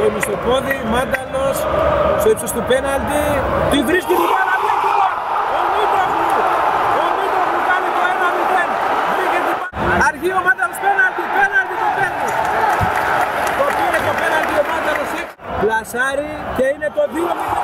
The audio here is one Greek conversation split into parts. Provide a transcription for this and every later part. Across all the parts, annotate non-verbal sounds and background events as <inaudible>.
Σκόνη στο πόδι, Μάνταλος στο ύψος του πέναλτι. Τη βρίσκει την μπάλα Ο Μίτογλου, ο Μίτογλου κάνει το 1-0. Βρήκε την μπάλα. Αργεί ο Μάνταλος πέναλτι, πέναλτι το παίρνει. Το πήρε το πέναλτι ο Μάνταλος. Πλασάρι και είναι το 2-0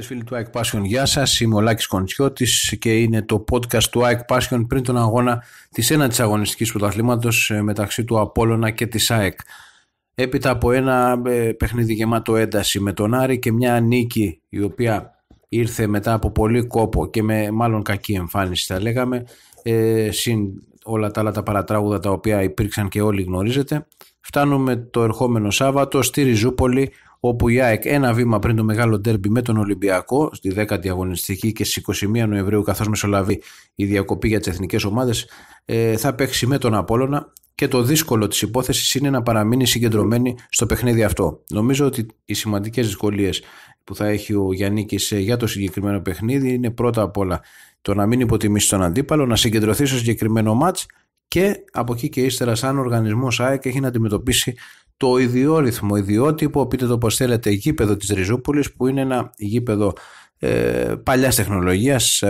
φίλοι του Ike Passion, γεια σας. Είμαι ο Λάκης Κοντσιώτης και είναι το podcast του Ike Passion πριν τον αγώνα της ένατης αγωνιστικής πρωταθλήματος ε, μεταξύ του Απόλλωνα και της ΑΕΚ. Έπειτα από ένα ε, παιχνίδι γεμάτο ένταση με τον Άρη και μια νίκη η οποία ήρθε μετά από πολύ κόπο και με μάλλον κακή εμφάνιση θα λέγαμε ε, συν όλα τα άλλα τα παρατράγουδα τα οποία υπήρξαν και όλοι γνωρίζετε. Φτάνουμε το ερχόμενο Σάββατο στη Ριζούπολη όπου η ΑΕΚ ένα βήμα πριν το μεγάλο ντέρμπι με τον Ολυμπιακό στη 10η αγωνιστική και στις 21 Νοεμβρίου καθώς μεσολαβεί η διακοπή για τις εθνικές ομάδες ε, θα παίξει με τον Απόλλωνα και το δύσκολο της υπόθεσης είναι να παραμείνει συγκεντρωμένη στο παιχνίδι αυτό. Νομίζω ότι οι σημαντικές δυσκολίες που θα έχει ο Γιάννικης ε, για το συγκεκριμένο παιχνίδι είναι πρώτα απ' όλα το να μην υποτιμήσει τον αντίπαλο, να συγκεντρωθεί στο συγκεκριμένο μάτς και από εκεί και ύστερα σαν οργανισμός ΑΕΚ έχει να αντιμετωπίσει το ιδιόρυθμο, ιδιότυπο, πείτε το πως θέλετε, γήπεδο της Ριζούπολης που είναι ένα γήπεδο ε, παλιάς τεχνολογίας,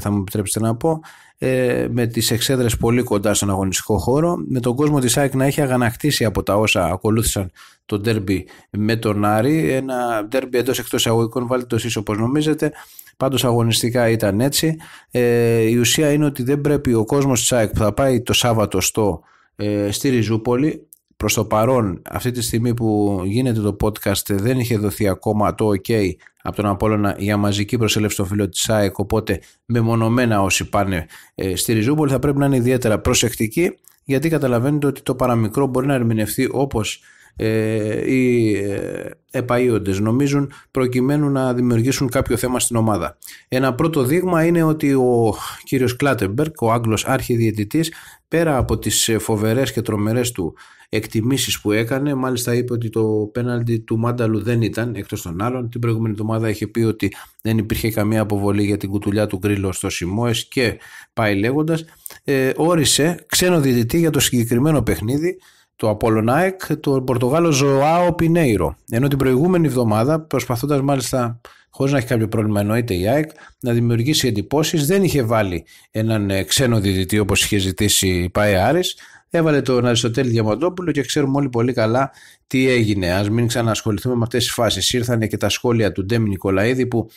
θα μου επιτρέψετε να πω, ε, με τις εξέδρες πολύ κοντά στον αγωνιστικό χώρο, με τον κόσμο της ΑΕΚ να έχει αγανακτήσει από τα όσα ακολούθησαν το ντέρμπι με τον Άρη, ένα ντέρμπι εντός εκτός αγωγικών, βάλτε το εσείς όπως νομίζετε, πάντως αγωνιστικά ήταν έτσι. Ε, η ουσία είναι ότι δεν πρέπει ο κόσμος της ΑΕΚ που θα πάει το Σάββατο στο, ε, στη Ριζούπολη Προς το παρόν, αυτή τη στιγμή που γίνεται το podcast δεν είχε δοθεί ακόμα το ok από τον Απόλλωνα για μαζική προσέλευση των φίλων της ΑΕΚ, οπότε μεμονωμένα όσοι πάνε ε, στη Ριζούπολη θα πρέπει να είναι ιδιαίτερα προσεκτικοί γιατί καταλαβαίνετε ότι το παραμικρό μπορεί να ερμηνευτεί όπως ε, οι ε, επαΐοντες νομίζουν προκειμένου να δημιουργήσουν κάποιο θέμα στην ομάδα. Ένα πρώτο δείγμα είναι ότι ο κύριος Κλάτεμπερκ, ο Άγγλος αρχιδιαιτητής, πέρα από τις φοβερές και τρομερές του εκτιμήσεις που έκανε. Μάλιστα είπε ότι το πέναλτι του Μάνταλου δεν ήταν εκτός των άλλων. Την προηγούμενη εβδομάδα είχε πει ότι δεν υπήρχε καμία αποβολή για την κουτουλιά του Γκρίλο στο Σιμόες και πάει λέγοντας. Ε, όρισε ξένο διαιτητή για το συγκεκριμένο παιχνίδι το Απολωνάεκ, το Πορτογάλο Ζωάο Πινέιρο. Ενώ την προηγούμενη εβδομάδα, προσπαθώντας μάλιστα χωρίς να έχει κάποιο πρόβλημα, εννοείται η ΑΕΚ, να δημιουργήσει εντυπώσεις, δεν είχε βάλει έναν ε, ξένο διαιτητή όπως είχε ζητήσει η ΠαΕ Άρης, Έβαλε τον Αριστοτέλη Διαμαντόπουλο και ξέρουμε όλοι πολύ καλά τι έγινε. Α μην ξανασχοληθούμε με αυτές τις φάσεις. Ήρθαν και τα σχόλια του Ντέμι Νικολαίδη που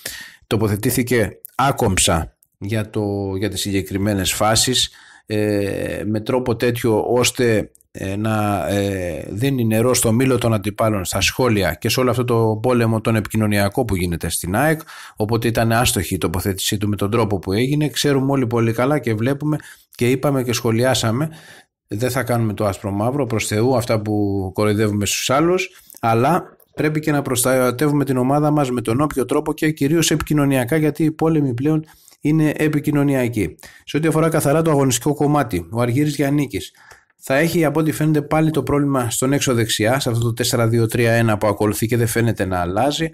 τοποθετήθηκε άκομψα για, το, για τις συγκεκριμένες φάσεις ε, με τρόπο τέτοιο ώστε ε, να ε, δίνει νερό στο μήλο των αντιπάλων στα σχόλια και σε όλο αυτό το πόλεμο τον επικοινωνιακό που γίνεται στην ΑΕΚ. Οπότε ήταν άστοχη η τοποθέτησή του με τον τρόπο που έγινε. Ξέρουμε όλοι πολύ καλά και βλέπουμε και είπαμε και σχολιάσαμε. Δεν θα κάνουμε το άσπρο μαύρο προς Θεού αυτά που κοροϊδεύουμε στους άλλους αλλά πρέπει και να προστατεύουμε την ομάδα μας με τον όποιο τρόπο και κυρίως επικοινωνιακά γιατί οι πόλεμοι πλέον είναι επικοινωνιακοί. Σε ό,τι αφορά καθαρά το αγωνιστικό κομμάτι, ο Αργύρης Γιαννίκης θα έχει από ό,τι φαίνεται πάλι το πρόβλημα στον έξω δεξιά, σε αυτό το 4-2-3-1 που ακολουθεί και δεν φαίνεται να αλλάζει.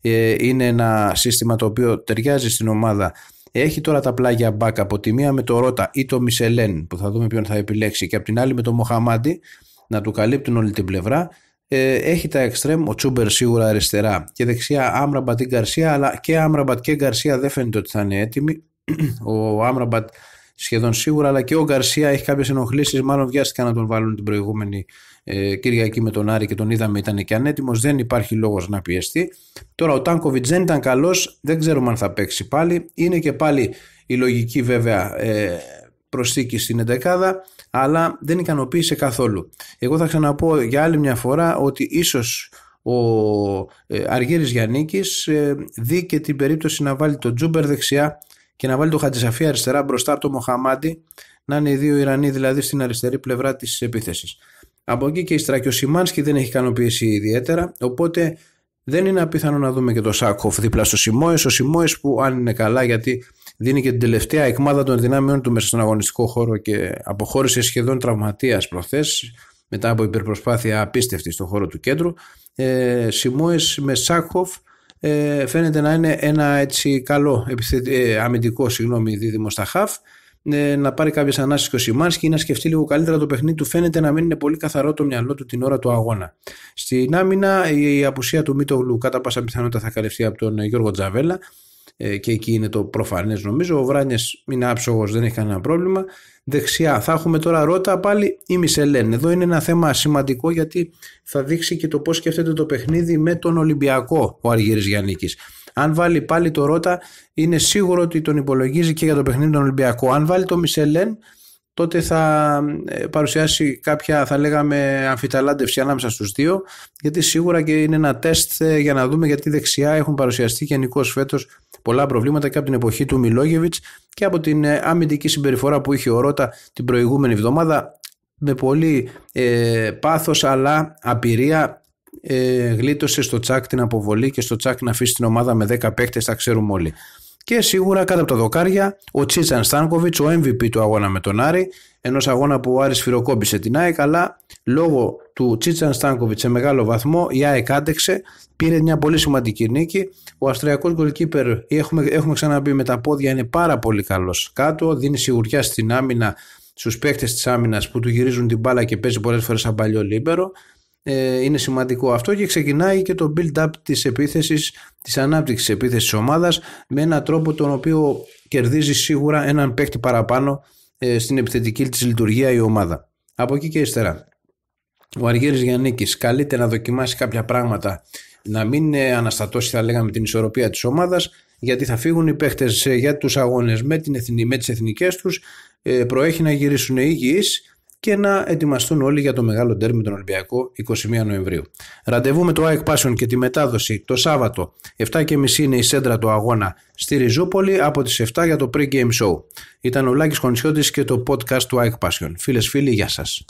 Ε, είναι ένα σύστημα το οποίο ταιριάζει στην ομάδα έχει τώρα τα πλάγια μπακ από τη μία με το Ρότα ή το Μισελέν που θα δούμε ποιον θα επιλέξει και από την άλλη με το Μοχαμάντι να του καλύπτουν όλη την πλευρά. Ε, έχει τα εξτρέμ, ο Τσούμπερ σίγουρα αριστερά και δεξιά Άμραμπατ ή Γκαρσία, αλλά και Άμραμπατ και Γκαρσία δεν φαίνεται ότι θα είναι έτοιμοι. <clears throat> ο Άμραμπατ σχεδόν σίγουρα, αλλά και ο Γκαρσία έχει κάποιες ενοχλήσεις. Μάλλον βιάστηκαν να τον βάλουν την προηγούμενη ε, Κυριακή με τον Άρη και τον είδαμε ήταν και ανέτοιμος. Δεν υπάρχει λόγος να πιεστεί. Τώρα ο Τάνκοβιτς δεν ήταν καλός, δεν ξέρουμε αν θα παίξει πάλι. Είναι και πάλι η λογική βέβαια ε, προσθήκη στην 11 αλλά δεν ικανοποίησε καθόλου. Εγώ θα ξαναπώ για άλλη μια φορά ότι ίσως ο ε, Αργύρης Γιαννίκης ε, δει και την περίπτωση να βάλει τον Τζούμπερ δεξιά και να βάλει τον Χατζησαφή αριστερά μπροστά από τον Μοχαμάντι να είναι οι δύο Ιρανοί δηλαδή στην αριστερή πλευρά της επίθεσης. Από εκεί και η Στρακιοσιμάνσκι δεν έχει ικανοποιήσει ιδιαίτερα, οπότε δεν είναι απίθανο να δούμε και το Σάκοφ δίπλα στο Σιμόες. Ο Σιμόες που αν είναι καλά, γιατί δίνει και την τελευταία εκμάδα των δυνάμεων του μέσα στον αγωνιστικό χώρο και αποχώρησε σχεδόν τραυματίας προχθές. μετά από υπερπροσπάθεια απίστευτη στον χώρο του κέντρου. Ε, Σιμόες με Σάκχοφ ε, φαίνεται να είναι ένα έτσι καλό ε, αμυντικό συγγνώμη, δίδυμο στα χαφ ε, να πάρει κάποιες ανάσεις και ο Σιμάνσκι ή να σκεφτεί λίγο καλύτερα το παιχνίδι του. Φαίνεται να μην είναι πολύ καθαρό το μυαλό του την ώρα του αγώνα. Στην άμυνα, η απουσία του Μίτογλου κατά πάσα πιθανότητα θα καλυφθεί από τον Γιώργο Τζαβέλα ε, και εκεί είναι το προφανές νομίζω. Ο Βράνιε είναι άψογος, δεν έχει κανένα πρόβλημα. Δεξιά θα έχουμε τώρα Ρότα πάλι ή Μισελέν. Εδώ είναι ένα θέμα σημαντικό γιατί θα δείξει και το πώς σκέφτεται το παιχνίδι με τον Ολυμπιακό ο Αργύρης Γιάννικης. Αν βάλει πάλι το Ρότα, είναι σίγουρο ότι τον υπολογίζει και για το παιχνίδι τον Ολυμπιακό. Αν βάλει το Μισελέν, τότε θα ε, παρουσιάσει κάποια θα λέγαμε αμφιταλάντευση ανάμεσα στους δύο γιατί σίγουρα και είναι ένα τεστ ε, για να δούμε γιατί δεξιά έχουν παρουσιαστεί γενικώς φέτος πολλά προβλήματα και από την εποχή του Μιλόγεβιτς και από την ε, αμυντική συμπεριφορά που είχε ο Ρότα την προηγούμενη εβδομάδα με πολύ ε, πάθος αλλά απειρία ε, γλίτωσε στο τσάκ την αποβολή και στο τσάκ να αφήσει την ομάδα με 10 παίκτες, τα ξέρουμε όλοι. Και σίγουρα κάτω από τα δοκάρια ο Τσίτσαν Στάνκοβιτς, ο MVP του αγώνα με τον Άρη, ενός αγώνα που ο Άρης φυροκόμπησε την ΑΕΚ, αλλά λόγω του Τσίτσαν Στάνκοβιτς σε μεγάλο βαθμό η ΑΕΚ άντεξε, πήρε μια πολύ σημαντική νίκη. Ο Αυστριακός γκολκίπερ, έχουμε, έχουμε ξαναπεί με τα πόδια, είναι πάρα πολύ καλός κάτω, δίνει σιγουριά στην άμυνα στους παίκτες της άμυνας που του γυρίζουν την μπάλα και παίζει πολλές φορές σαν παλιό λίμπερο ε, είναι σημαντικό αυτό και ξεκινάει και το build-up της επίθεσης, της ανάπτυξης της επίθεσης της ομάδας με έναν τρόπο τον οποίο κερδίζει σίγουρα έναν παίκτη παραπάνω ε, στην επιθετική της λειτουργία η ομάδα. Από εκεί και ύστερα. Ο Αργύρης Γιαννίκης καλείται να δοκιμάσει κάποια πράγματα να μην αναστατώσει θα λέγαμε την ισορροπία της ομάδας γιατί θα φύγουν οι παίχτες ε, για τους αγώνες με, την εθνική, με τις εθνικές τους ε, προέχει να γυρίσουν υγιείς και να ετοιμαστούν όλοι για το μεγάλο ντέρμι τον Ολυμπιακό 21 Νοεμβρίου. Ραντεβού με το ΑΕΚ Passion και τη μετάδοση το Σάββατο 7.30 είναι η σέντρα του αγώνα στη Ριζούπολη από τις 7 για το pre-game show. Ήταν ο Λάκης Κονσιώτης και το podcast του ΑΕΚ Passion. Φίλες φίλοι, γεια σας.